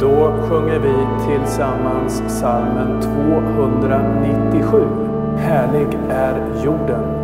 Då sjunger vi tillsammans psalmen 297. Härlig är jorden